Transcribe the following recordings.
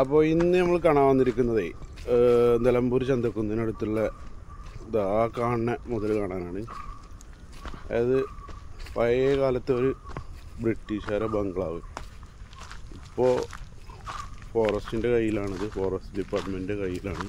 അപ്പോൾ ഇന്ന് നമ്മൾ കാണാൻ വന്നിരിക്കുന്നത് നിലമ്പൂർ ചന്തക്കുന്നിനടുത്തുള്ള ഇതാ ആ കാണുന്ന മുതൽ കാണാനാണ്. അതായത് പഴയ കാലത്തെ ഒരു ബ്രിട്ടീഷുകാരെ ബംഗ്ലാവ്. ഇപ്പോൾ ഫോറസ്റ്റിന്റെ കയ്യിലാണിത് ഫോറസ്റ്റ് ഡിപ്പാർട്ട്മെന്റിന്റെ കയ്യിലാണ്.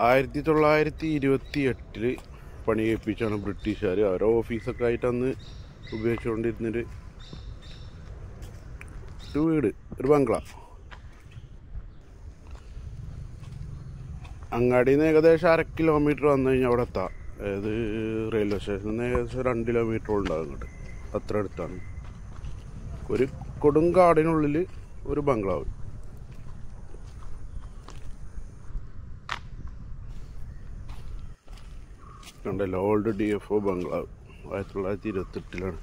ആയിരത്തി തൊള്ളായിരത്തി ഇരുപത്തി എട്ടിൽ പണി കഴിപ്പിച്ചാണ് ബ്രിട്ടീഷുകാർ ഓരോ ഓഫീസൊക്കെ ആയിട്ട് അന്ന് ഉപയോഗിച്ചുകൊണ്ടിരുന്നൊരു ഒരു വീട് ഒരു ബംഗ്ലാ. അങ്ങാടിയിൽ നിന്ന് ഏകദേശം അര കിലോമീറ്റർ വന്നു കഴിഞ്ഞാൽ അവിടെ എത്താം. അതായത് റെയിൽവേ സ്റ്റേഷനിൽ നിന്ന് ഏകദേശം രണ്ട് കിലോമീറ്റർ ഉണ്ടാകും അങ്ങോട്ട്. അത്ര അടുത്താണ്. ഒരു കൊടുങ്കാടിനുള്ളിൽ ഒരു ബംഗ്ലാവ്. കണ്ടല്ലോ ഓൾഡ് ഡി എഫ് ഒ ബംഗ്ലാവ് ആയിരത്തി തൊള്ളായിരത്തി ഇരുപത്തെട്ടിലാണ്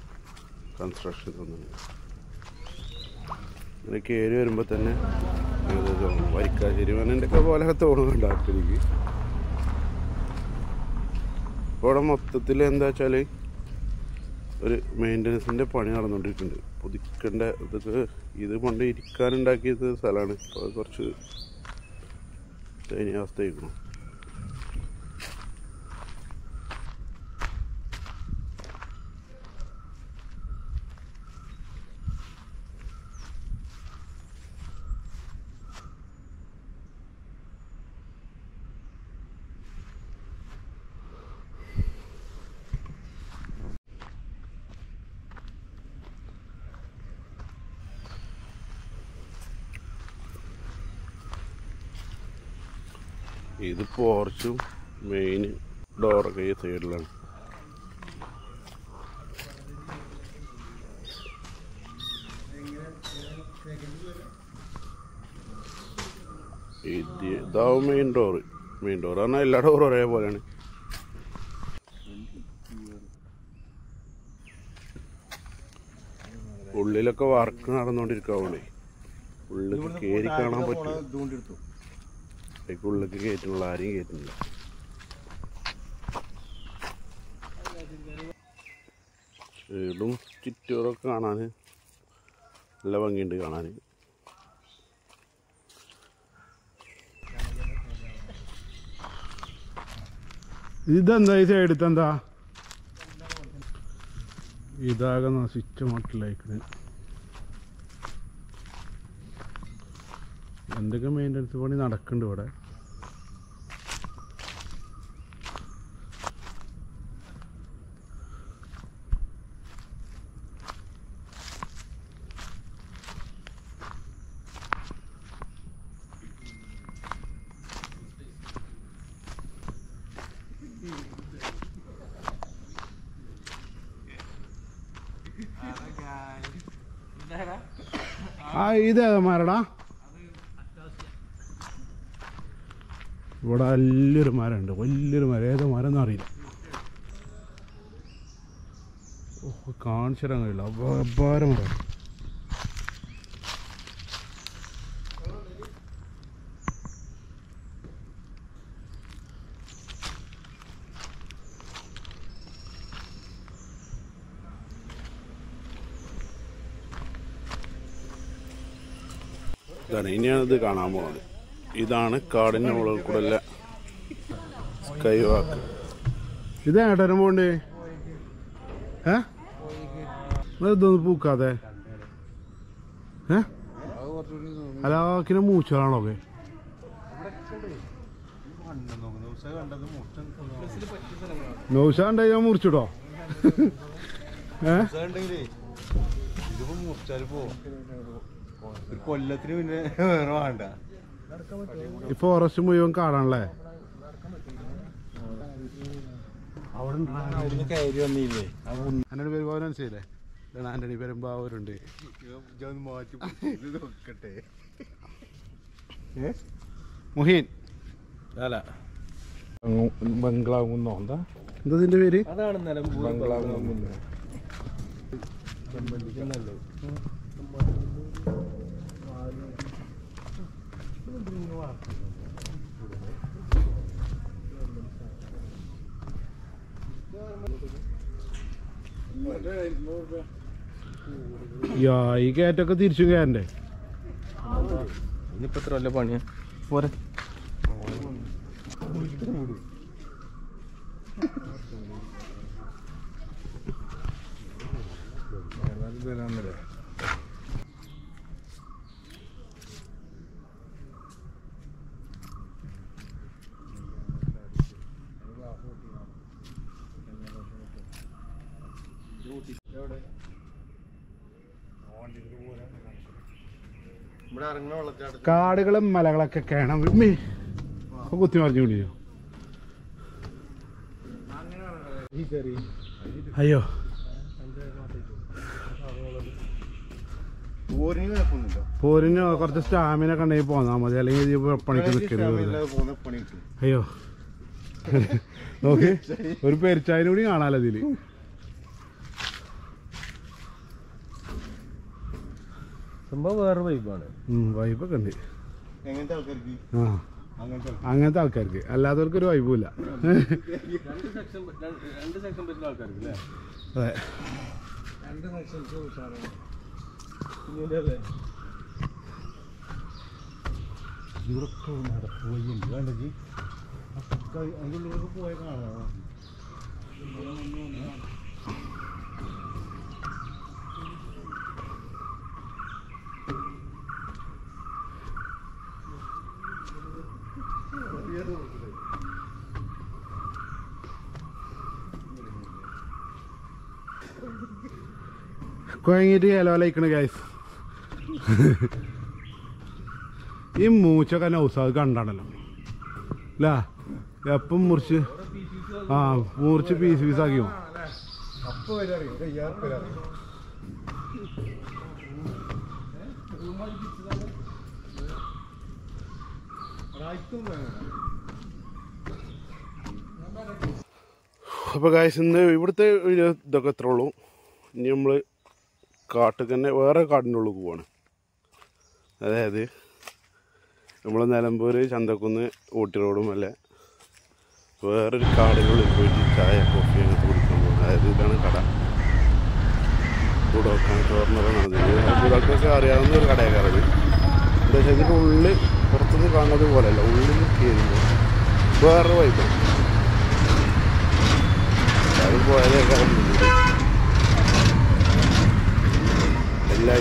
കൺസ്ട്രക്ഷൻ തന്നത് ഇങ്ങനെ കയറി വരുമ്പോൾ തന്നെ വരിക്കാശ്ശേരി മനന്റെ ഒക്കെ പോലെ തോന്നുന്നുണ്ട് ആർക്കെനിക്ക് ഇപ്പോൾ ഇവിടെ മൊത്തത്തിൽ എന്താ വെച്ചാൽ ഒരു മെയിന്റനൻസിന്റെ പണി നടന്നുകൊണ്ടിരിക്കുന്നുണ്ട് പുതുക്കേണ്ട ഇതൊക്കെ ഇത് പണ്ട് ഇരിക്കാനുണ്ടാക്കിയത് സ്ഥലമാണ്. ഇപ്പോൾ കുറച്ച് ദയനീയാവസ്ഥയായിരിക്കണം ഇത് പോർച്ചും മെയിൻ ഡോറൊക്കെ ഈ സൈഡിലാണ് ഇത് ഇതാവും മെയിൻ ഡോറ് മെയിൻ ഡോർ പറഞ്ഞാൽ എല്ലാ ഡോറും ഒരേപോലെയാണ്. ഉള്ളിലൊക്കെ വർക്ക് നടന്നുകൊണ്ടിരിക്കാവുള്ളേ ഉള്ളിൽ കയറി കാണാൻ പറ്റില്ല അതിലേക്ക് ഉള്ളിലേക്ക് കയറ്റുള്ള ആരെയും കയറ്റുന്നില്ല. വീടും ചുറ്റൂറൊക്കെ കാണാൻ നല്ല ഭംഗിയുണ്ട് കാണാൻ ഇതെന്താ ഈ സൈഡത്തെ എന്താ ഇതാകെ നശിച്ച മട്ടിലായിക്കണ്. എന്തൊക്കെ മെയിന്റനൻസ് പണി നടക്കുന്നുണ്ട് ഇവിടെ? ആ മരടാ? ഇവിടെ വലിയൊരു മരമുണ്ട് വലിയൊരു മരം. ഏതോ മരം എന്നറിയില്ല കാണിച്ചു തരാൻ കഴിയില്ല. അപാര മരം. ഇത് കാണാൻ പോകുന്നത് ഇതാണ് കാടിന്റെ മുകളിൽ കൂടെ സ്കൈ വാക്ക്. ഇത് ഏട്ടനും പോണ്ടേ ഏ? ഇതൊന്ന് പൂക്കാതെ. ഏ? അലാക്കിനെ മൂച്ചാണോ ഒക്കെ? നൗഷ ഉണ്ടെങ്കിൽ ഞാൻ മുറിച്ചിട്ടോ? കൊല്ലത്തിന് പിന്നെ വേറെ വേണ്ട ഈ ഫോറസ്റ്റ് മുഴുവൻ കാടാണല്ലേ ആന്റണി പെരുമ്പാവൂർ മനസ്സിലേ ഇതാണ് ആന്റണി പെരുമ്പാവൂരുണ്ട്. മുഹീൻ. അല്ല. ബംഗ്ലാവ് കുന്നോ എന്താ? എന്താ ഇതിന്റെ പേര്? അതാണ് നിലമ്പൂർ യാ ഈ കയറ്റൊക്കെ തിരിച്ചു കയറണ്ടേ ഇനിയിപ്പോ എത്ര വല്ല പണിയാ പോരെ ഇവിടെ ഇറങ്ങണ കാടുകളും മലകളൊക്കെ കേണം കുത്തി മറിഞ്ഞു കുടിയോ അയ്യോ. പോരിന് കുറച്ച് സ്റ്റാമിന കണ്ടെങ്കിൽ പോന്നാ മതി. അല്ലെങ്കിൽ പണിക്ക് നിൽക്കരുത് അയ്യോ. നോക്ക് ഒരു പെരിച്ചായനും കൂടി കാണാലോ ഇതിൽ. സംഭവം വേറെ വൈബാണ് വൈബൊക്കെ ഉണ്ട്. എങ്ങനത്തെ ആൾക്കാർക്ക്? ആ അങ്ങനത്തെ അങ്ങനത്തെ ആൾക്കാർക്ക്. അല്ലാത്തവർക്ക് ഒരു വൈബുമില്ല രണ്ട് സെക്ഷൻ രണ്ട് സെക്ഷൻ പറ്റുന്ന ആൾക്കാർക്ക് അല്ലേ അതെ. ഇവിടൊക്കെ നടക്കുകയുണ്ട് വേണ്ടത് അതിന്റെ ഉള്ളിലൊക്കെ പോയ കാണാം. കുഴങ്ങിയിട്ട് ഇലവലയിക്കണ ഗൈസ് ഈ മൂച്ചൊക്കെ നൗസാദ് കണ്ടാണല്ലോ. അല്ല എപ്പം മുറിച്ച് ആ മുറിച്ച് പീസ് പീസ് ആക്കി പോകും അപ്പോൾ ഗായ്സ് ഇന്ന് ഇവിടുത്തെ ഇതൊക്കെ എത്ര ഉള്ളൂ. ഇനി നമ്മൾ കാട്ടിൽ തന്നെ വേറെ കാടിന്റെ ഉള്ളിൽ പോവാണ്. അതായത് നമ്മൾ നിലമ്പൂർ ചന്തക്കുന്ന് ഊട്ടി റോഡും അല്ല വേറൊരു കാടിനുള്ളിൽ പോയിട്ട് ചായ കോഫി അങ്ങനത്തെ കുടിക്കാൻ പോകുന്നത് അതായത് ഇതാണ് കട. ചൂടോക്കാൻ ചോർന്നതാണ് അറിയാവുന്ന ഒരു കടയൊക്കെ എന്താ വെച്ചാൽ ഇതിന്റെ ഉള്ളിൽ പുറത്തുനിന്ന് കാണുന്നത് പോലെയല്ല ഉള്ളിൽ കയറുമ്പോൾ വേറെ വൈബ് അത് പോയാലേ എല്ലാ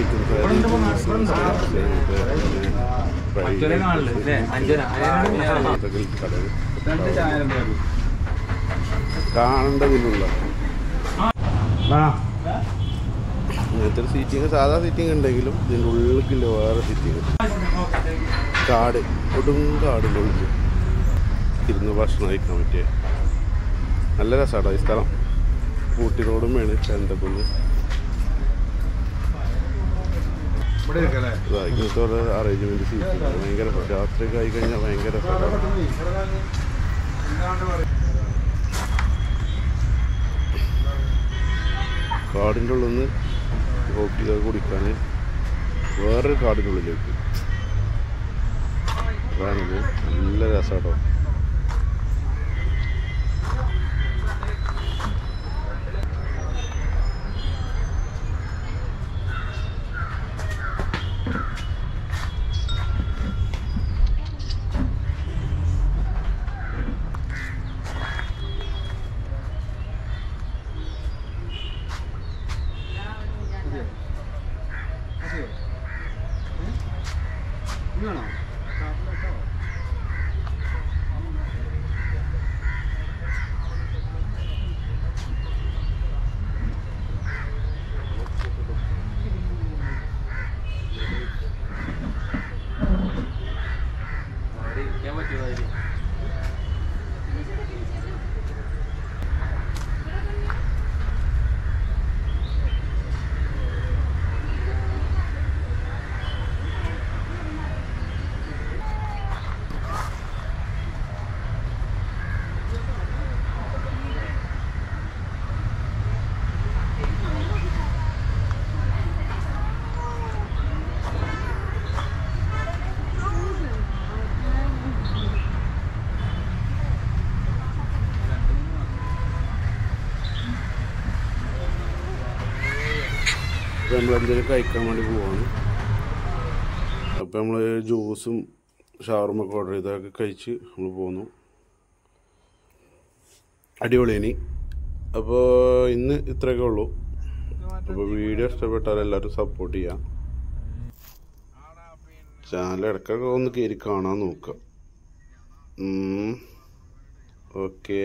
കാണേണ്ടതിനുള്ള ഇങ്ങനത്തെ സീറ്റിങ് സാധാ സീറ്റിംഗ് ഉണ്ടെങ്കിലും ഇതിന്റെ ഉള്ളിൽ വേറെ സീറ്റിങ് കാട് കൊടും കാടിന്റെ ഉള്ളിൽ ഇരുന്ന് ഭക്ഷണം കഴിക്കാൻ പറ്റിയ നല്ല രസമാട്ടോ ഈ സ്ഥലം. ഊട്ടി റോഡും വേണം ചന്തക്കുന്ന് അറേഞ്ച്മെന്റ് സീറ്റ് ഭയങ്കര രാത്രി ആയി കഴിഞ്ഞാൽ ഭയങ്കര കാടിന്റെ ഉള്ളിൽ നിന്ന് ഹോക്കി കുടിക്കാന് വേറൊരു കാടിന്റെ ഉള്ളിലേക്ക്. അതാണിത് നല്ല രസമാട്ടോ. അപ്പോൾ നമ്മൾ എന്തെങ്കിലും കഴിക്കാൻ വേണ്ടി പോവാണ്. അപ്പോൾ നമ്മൾ ജ്യൂസും ഷവർമൊക്കെ ഓർഡർ ചെയ്തൊക്കെ കഴിച്ച് നമ്മൾ പോന്നു. അടിപൊളിയിനി അപ്പോൾ ഇന്ന് ഇത്രയൊക്കെ ഉള്ളൂ. അപ്പോൾ വീഡിയോ ഇഷ്ടപ്പെട്ടാൽ എല്ലാവരും സപ്പോർട്ട് ചെയ്യാം. ചാനൽ ഇടയ്ക്കൊക്കെ ഒന്ന് കയറി കാണാൻ നോക്കാം. ഓക്കെ